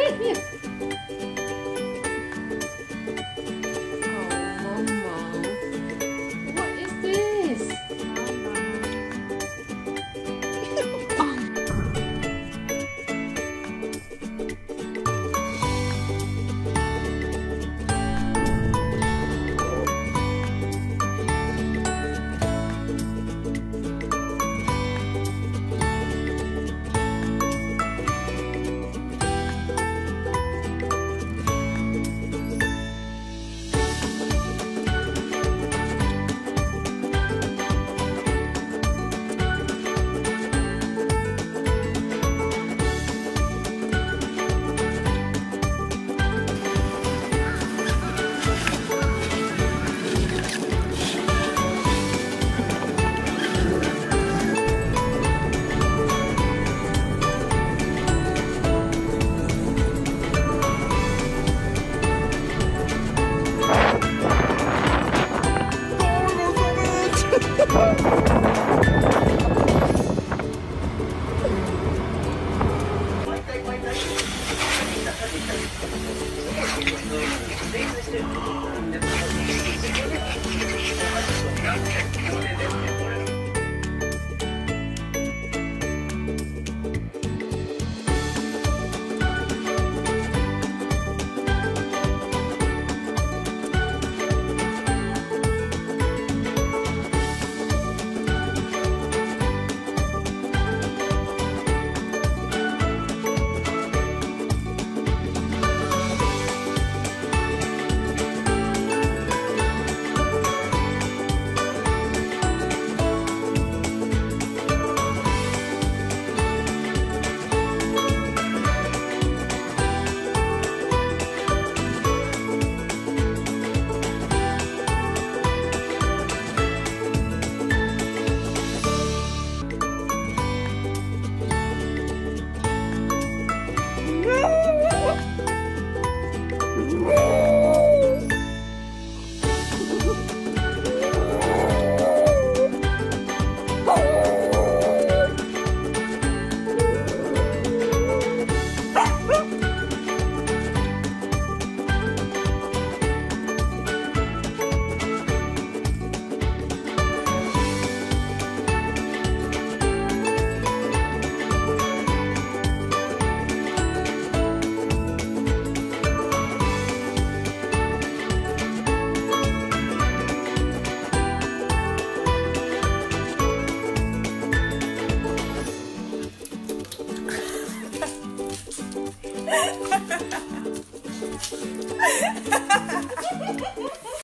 嘿 嘿ハハハハ! Ha ha ha ha ha!